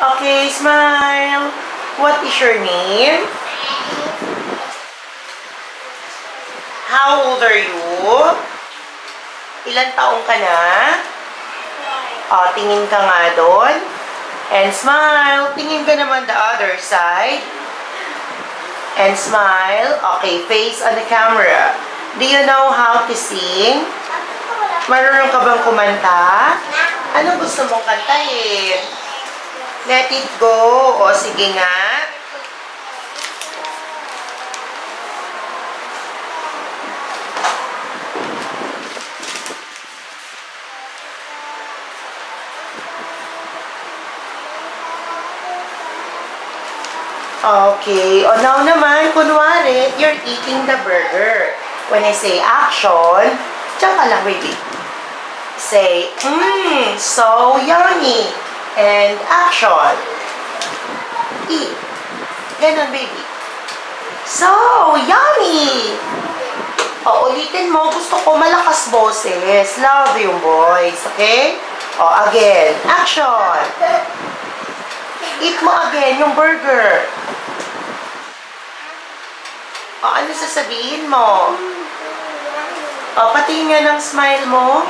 Okay, smile. What is your name? How old are you? Ilan taong ka na? O, tingin ka nga doon. And smile. Tingin ka naman the other side. And smile. Okay, face on the camera. Do you know how to sing? Marunong ka bang kumanta? Anong gusto mong kantahin? Let it go. O, sige nga. Okay. O, now naman, kunwari, you're eating the burger. When I say action, diyan ka lang, baby. Say, mmm, so yummy. And action. Eat. Ganon, baby. So, yummy. O, ulitin mo. Gusto ko malakas boses. Love yung voice. Okay? O, again. Action. Eat mo again yung burger. O, ano sasabihin mo? O, pati nga ng smile mo.